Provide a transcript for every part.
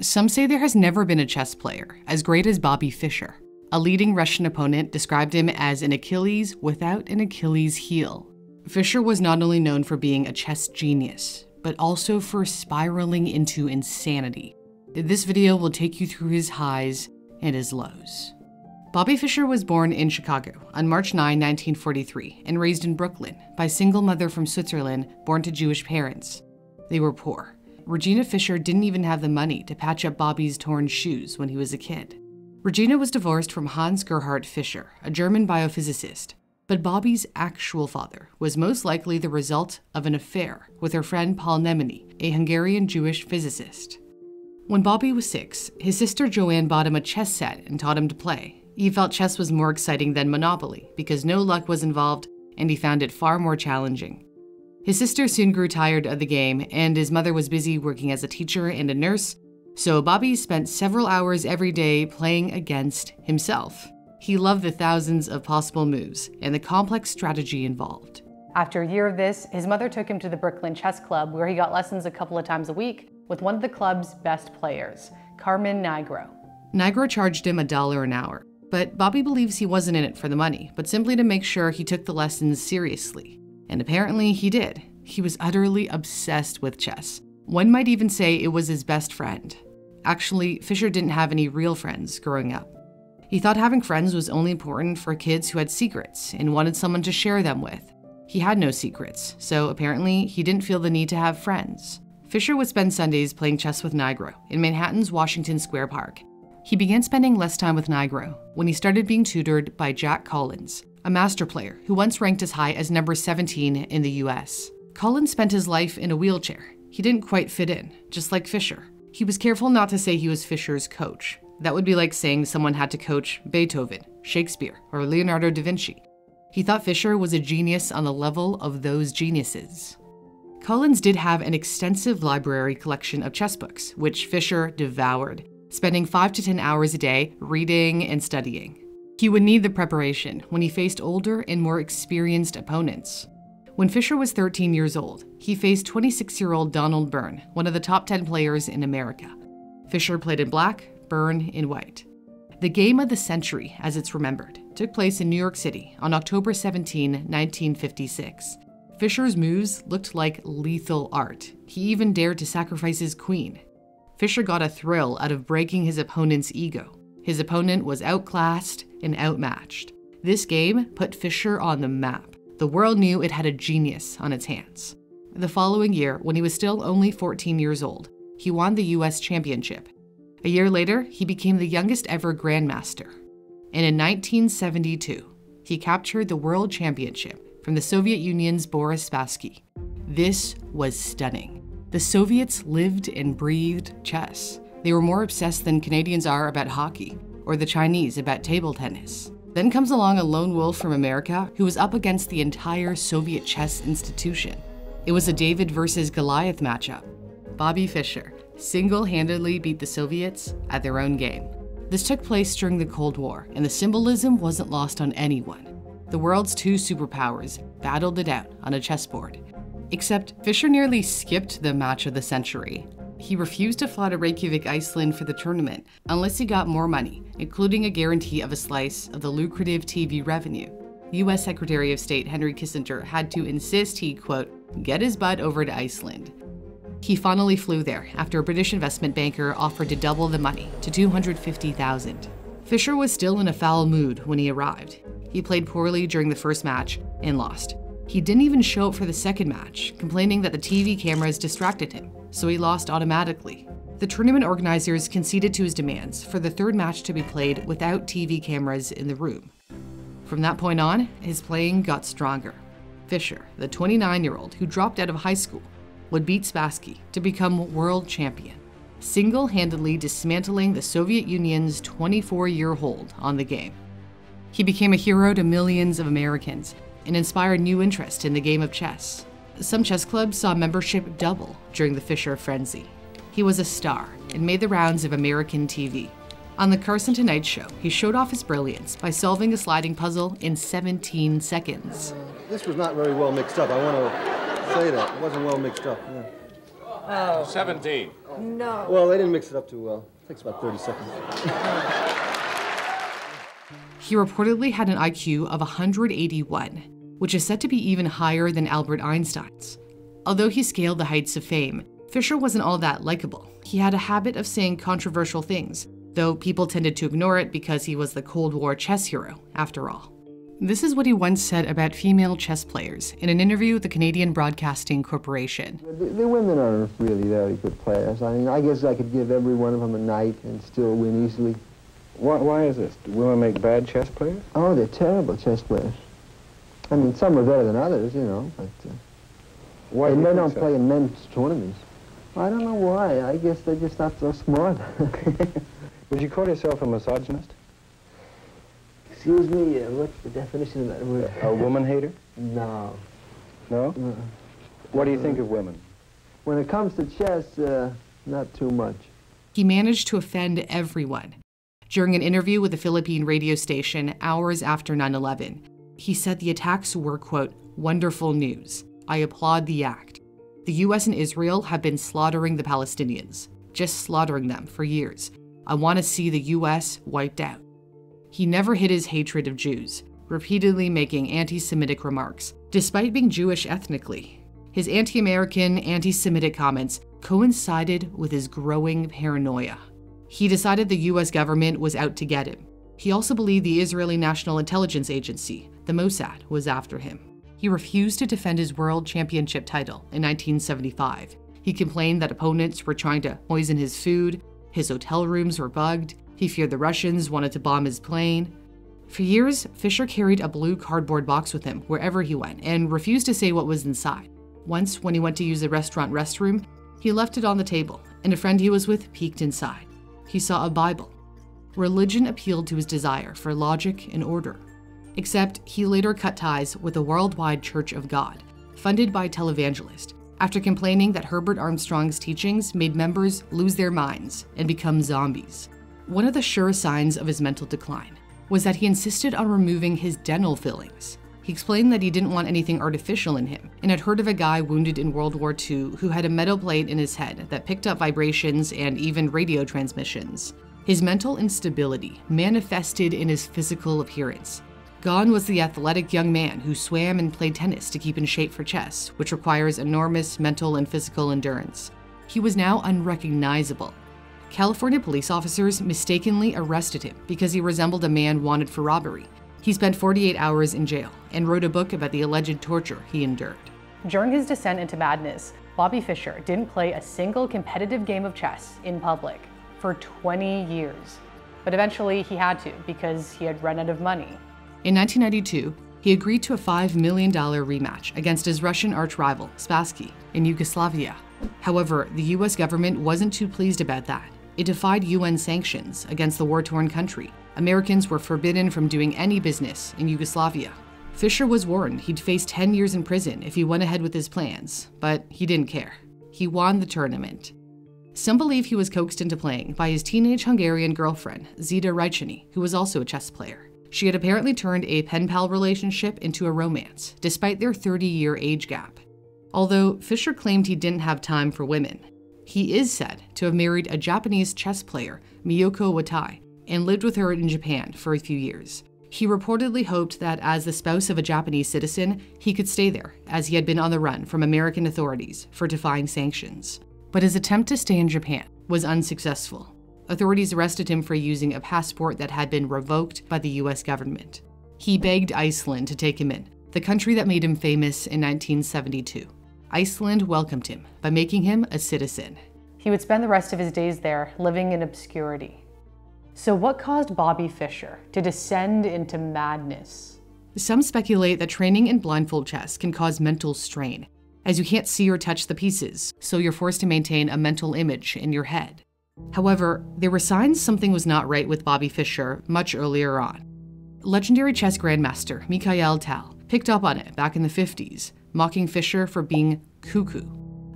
Some say there has never been a chess player as great as Bobby Fischer. A leading Russian opponent described him as an Achilles without an Achilles heel. Fischer was not only known for being a chess genius, but also for spiraling into insanity. This video will take you through his highs and his lows. Bobby Fischer was born in Chicago on March 9, 1943, and raised in Brooklyn by a single mother from Switzerland born to Jewish parents. They were poor, Regina Fischer didn't even have the money to patch up Bobby's torn shoes when he was a kid. Regina was divorced from Hans Gerhard Fischer, a German biophysicist, but Bobby's actual father was most likely the result of an affair with her friend Paul Nemenyi, a Hungarian Jewish physicist. When Bobby was six, his sister Joanne bought him a chess set and taught him to play. He felt chess was more exciting than Monopoly because no luck was involved and he found it far more challenging. His sister soon grew tired of the game, and his mother was busy working as a teacher and a nurse, so Bobby spent several hours every day playing against himself. He loved the thousands of possible moves and the complex strategy involved. After a year of this, his mother took him to the Brooklyn Chess Club, where he got lessons a couple of times a week with one of the club's best players, Carmen Nigro. Nigro charged him a dollar an hour, but Bobby believes he wasn't in it for the money, but simply to make sure he took the lessons seriously. And apparently he did. He was utterly obsessed with chess. One might even say it was his best friend. Actually, Fischer didn't have any real friends growing up. He thought having friends was only important for kids who had secrets and wanted someone to share them with. He had no secrets, so apparently he didn't feel the need to have friends. Fischer would spend Sundays playing chess with Nigro in Manhattan's Washington Square Park. He began spending less time with Nigro when he started being tutored by Jack Collins, a master player who once ranked as high as number 17 in the US. Collins spent his life in a wheelchair. He didn't quite fit in, just like Fischer. He was careful not to say he was Fischer's coach. That would be like saying someone had to coach Beethoven, Shakespeare, or Leonardo da Vinci. He thought Fischer was a genius on the level of those geniuses. Collins did have an extensive library collection of chess books, which Fischer devoured, spending 5 to 10 hours a day reading and studying. He would need the preparation when he faced older and more experienced opponents. When Fischer was 13 years old, he faced 26 year old Donald Byrne, one of the top 10 players in America. Fischer played in black, Byrne in white. The game of the century, as it's remembered, took place in New York City on October 17, 1956. Fischer's moves looked like lethal art. He even dared to sacrifice his queen. Fischer got a thrill out of breaking his opponent's ego. His opponent was outclassed and outmatched. This game put Fischer on the map. The world knew it had a genius on its hands. The following year, when he was still only 14 years old, he won the US Championship. A year later, he became the youngest ever Grandmaster. And in 1972, he captured the World Championship from the Soviet Union's Boris Spassky. This was stunning. The Soviets lived and breathed chess. They were more obsessed than Canadians are about hockey, or the Chinese about table tennis. Then comes along a lone wolf from America who was up against the entire Soviet chess institution. It was a David versus Goliath matchup. Bobby Fischer single handedly beat the Soviets at their own game. This took place during the Cold War, and the symbolism wasn't lost on anyone. The world's two superpowers battled it out on a chessboard. Except Fischer nearly skipped the match of the century he refused to fly to Reykjavik, Iceland for the tournament unless he got more money, including a guarantee of a slice of the lucrative TV revenue. US Secretary of State Henry Kissinger had to insist he, quote, get his butt over to Iceland. He finally flew there after a British investment banker offered to double the money to 250,000. Fischer was still in a foul mood when he arrived. He played poorly during the first match and lost. He didn't even show up for the second match, complaining that the TV cameras distracted him so he lost automatically. The tournament organizers conceded to his demands for the third match to be played without TV cameras in the room. From that point on, his playing got stronger. Fischer, the 29 year old who dropped out of high school, would beat Spassky to become world champion, single handedly dismantling the Soviet Union's 24 year hold on the game. He became a hero to millions of Americans and inspired new interest in the game of chess. Some chess clubs saw membership double during the Fischer frenzy. He was a star and made the rounds of American TV. On the Carson Tonight Show, he showed off his brilliance by solving a sliding puzzle in 17 seconds. Uh, this was not very well mixed up. I want to say that. It wasn't well mixed up. Yeah. Oh. 17. No. Well, they didn't mix it up too well. It takes about 30 seconds. He reportedly had an IQ of 181, which is said to be even higher than Albert Einstein's. Although he scaled the heights of fame, Fischer wasn't all that likable. He had a habit of saying controversial things, though people tended to ignore it because he was the Cold War chess hero, after all. This is what he once said about female chess players in an interview with the Canadian Broadcasting Corporation. The, the women are really very good players. I mean, I guess I could give every one of them a knight and still win easily. Why, why is this? Do women make bad chess players? Oh, they're terrible chess players. I mean, some are better than others, you know, but uh, Why and do they think don't so? play in men's tournaments. I don't know why. I guess they're just not so smart. Would you call yourself a misogynist? Excuse me, uh, what's the definition of that word? A woman hater? No. No? no. What do you think of women? When it comes to chess, uh, not too much. He managed to offend everyone. During an interview with a Philippine radio station hours after 9 11, he said the attacks were, quote, wonderful news. I applaud the act. The US and Israel have been slaughtering the Palestinians, just slaughtering them for years. I want to see the US wiped out. He never hid his hatred of Jews, repeatedly making anti Semitic remarks, despite being Jewish ethnically. His anti American, anti Semitic comments coincided with his growing paranoia. He decided the US government was out to get him. He also believed the Israeli National Intelligence Agency, the Mossad, was after him. He refused to defend his world championship title in 1975. He complained that opponents were trying to poison his food, his hotel rooms were bugged, he feared the Russians wanted to bomb his plane. For years, Fischer carried a blue cardboard box with him wherever he went and refused to say what was inside. Once, when he went to use a restaurant restroom, he left it on the table, and a friend he was with peeked inside. He saw a Bible. Religion appealed to his desire for logic and order. Except he later cut ties with the Worldwide Church of God, funded by televangelist, after complaining that Herbert Armstrong's teachings made members lose their minds and become zombies. One of the sure signs of his mental decline was that he insisted on removing his dental fillings. He explained that he didn't want anything artificial in him and had heard of a guy wounded in World War II who had a metal plate in his head that picked up vibrations and even radio transmissions. His mental instability manifested in his physical appearance. Gone was the athletic young man who swam and played tennis to keep in shape for chess, which requires enormous mental and physical endurance. He was now unrecognizable. California police officers mistakenly arrested him because he resembled a man wanted for robbery. He spent 48 hours in jail and wrote a book about the alleged torture he endured. During his descent into madness, Bobby Fischer didn't play a single competitive game of chess in public for 20 years. But eventually he had to because he had run out of money. In 1992, he agreed to a $5 million rematch against his Russian arch rival, Spassky, in Yugoslavia. However, the US government wasn't too pleased about that. It defied UN sanctions against the war torn country. Americans were forbidden from doing any business in Yugoslavia. Fischer was warned he'd face 10 years in prison if he went ahead with his plans, but he didn't care. He won the tournament. Some believe he was coaxed into playing by his teenage Hungarian girlfriend, Zita Rajcsányi, who was also a chess player. She had apparently turned a pen pal relationship into a romance, despite their 30 year age gap. Although Fischer claimed he didn't have time for women, he is said to have married a Japanese chess player, Miyoko Watai, and lived with her in Japan for a few years. He reportedly hoped that as the spouse of a Japanese citizen, he could stay there, as he had been on the run from American authorities for defying sanctions. But his attempt to stay in Japan was unsuccessful. Authorities arrested him for using a passport that had been revoked by the US government. He begged Iceland to take him in, the country that made him famous in 1972. Iceland welcomed him by making him a citizen. He would spend the rest of his days there, living in obscurity. So, what caused Bobby Fischer to descend into madness? Some speculate that training in blindfold chess can cause mental strain, as you can't see or touch the pieces, so you're forced to maintain a mental image in your head. However, there were signs something was not right with Bobby Fischer much earlier on. Legendary chess grandmaster Mikhail Tal picked up on it back in the 50s, mocking Fischer for being cuckoo.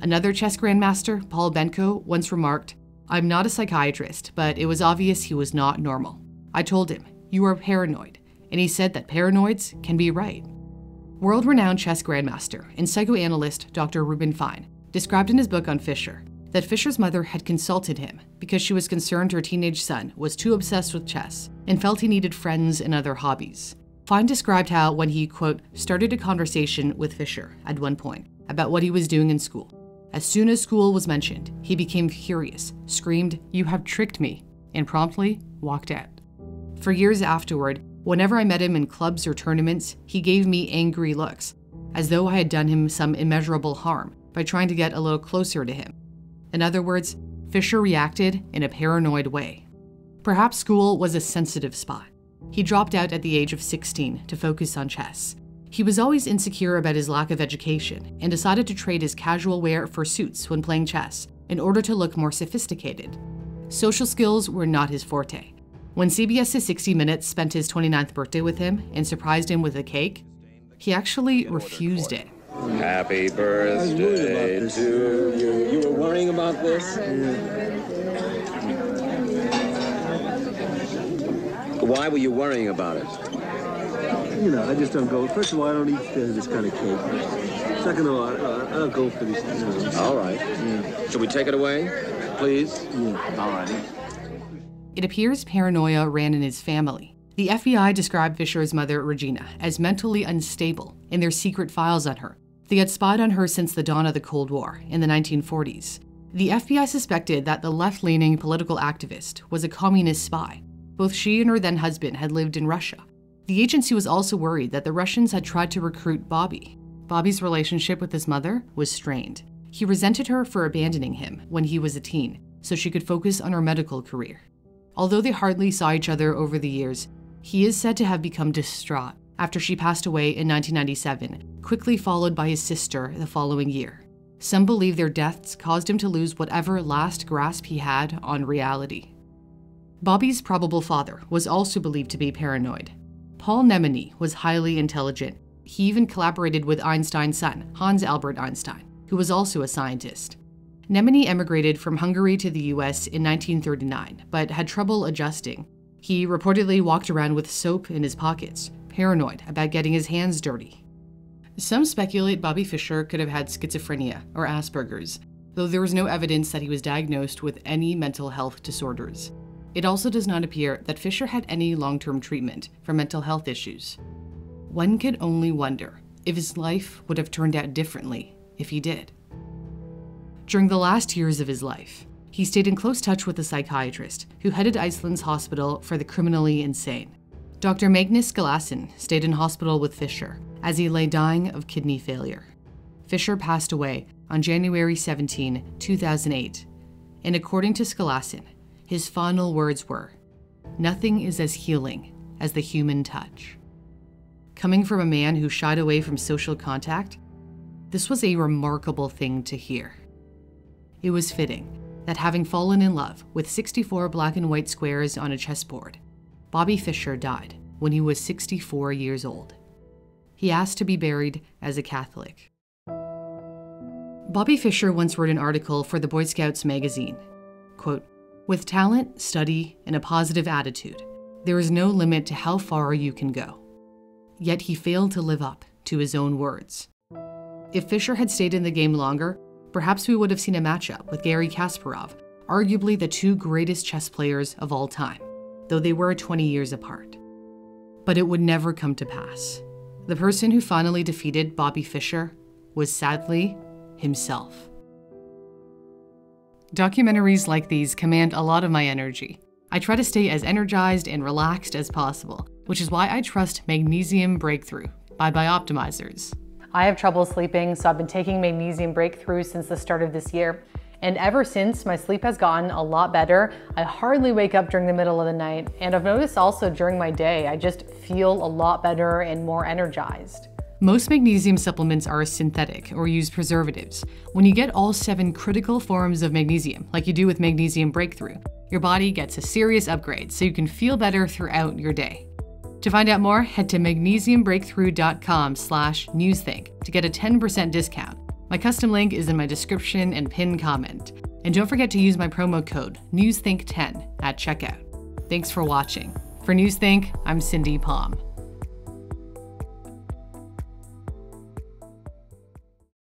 Another chess grandmaster, Paul Benko, once remarked, I'm not a psychiatrist, but it was obvious he was not normal. I told him, You are paranoid, and he said that paranoids can be right. World renowned chess grandmaster and psychoanalyst Dr. Reuben Fine described in his book on Fischer that Fischer's mother had consulted him because she was concerned her teenage son was too obsessed with chess and felt he needed friends and other hobbies. Fine described how, when he, quote, started a conversation with Fischer at one point about what he was doing in school, as soon as school was mentioned, he became furious, screamed, You have tricked me, and promptly walked out. For years afterward, whenever I met him in clubs or tournaments, he gave me angry looks, as though I had done him some immeasurable harm by trying to get a little closer to him. In other words, Fischer reacted in a paranoid way. Perhaps school was a sensitive spot. He dropped out at the age of 16 to focus on chess. He was always insecure about his lack of education and decided to trade his casual wear for suits when playing chess in order to look more sophisticated. Social skills were not his forte. When CBS's 60 Minutes spent his 29th birthday with him and surprised him with a cake, he actually refused it. Happy birthday to you. You were worrying about this? Why were you worrying about it? You know, I just don't go. First of all, I don't eat uh, this kind of cake. Second of all, I, I don't go for these things. All right. Should we take it away, please? Yeah, all right. It appears paranoia ran in his family. The FBI described Fischer's mother, Regina, as mentally unstable in their secret files on her. They had spied on her since the dawn of the Cold War in the 1940s. The FBI suspected that the left leaning political activist was a communist spy. Both she and her then husband had lived in Russia. The agency was also worried that the Russians had tried to recruit Bobby. Bobby's relationship with his mother was strained. He resented her for abandoning him when he was a teen so she could focus on her medical career. Although they hardly saw each other over the years, he is said to have become distraught after she passed away in 1997, quickly followed by his sister the following year. Some believe their deaths caused him to lose whatever last grasp he had on reality. Bobby's probable father was also believed to be paranoid. Paul Nemenyi was highly intelligent. He even collaborated with Einstein's son, Hans Albert Einstein, who was also a scientist. Nemenyi emigrated from Hungary to the US in 1939, but had trouble adjusting. He reportedly walked around with soap in his pockets, paranoid about getting his hands dirty. Some speculate Bobby Fischer could have had schizophrenia or Asperger's, though there was no evidence that he was diagnosed with any mental health disorders. It also does not appear that Fischer had any long term treatment for mental health issues. One could only wonder if his life would have turned out differently if he did. During the last years of his life, he stayed in close touch with a psychiatrist who headed Iceland's hospital for the criminally insane. Dr. Magnus Skulason stayed in hospital with Fischer as he lay dying of kidney failure. Fischer passed away on January 17, 2008, and according to Skulason, his final words were Nothing is as healing as the human touch. Coming from a man who shied away from social contact, this was a remarkable thing to hear. It was fitting that having fallen in love with 64 black and white squares on a chessboard, Bobby Fischer died when he was 64 years old. He asked to be buried as a Catholic. Bobby Fischer once wrote an article for the Boy Scouts magazine. Quote, with talent, study, and a positive attitude, there is no limit to how far you can go. Yet he failed to live up to his own words. If Fischer had stayed in the game longer, perhaps we would have seen a matchup with Gary Kasparov, arguably the two greatest chess players of all time, though they were 20 years apart. But it would never come to pass. The person who finally defeated Bobby Fischer was sadly himself. Documentaries like these command a lot of my energy. I try to stay as energized and relaxed as possible, which is why I trust Magnesium Breakthrough by Bioptimizers. I have trouble sleeping, so I've been taking Magnesium Breakthrough since the start of this year. And ever since, my sleep has gotten a lot better. I hardly wake up during the middle of the night. And I've noticed also during my day, I just feel a lot better and more energized. Most magnesium supplements are synthetic or use preservatives. When you get all seven critical forms of magnesium, like you do with Magnesium Breakthrough, your body gets a serious upgrade so you can feel better throughout your day. To find out more, head to magnesiumbreakthrough.com slash newsthink to get a 10% discount. My custom link is in my description and pinned comment. And don't forget to use my promo code NEWSTHINK10 at checkout. Thanks for watching. For Newsthink, I'm Cindy Pom.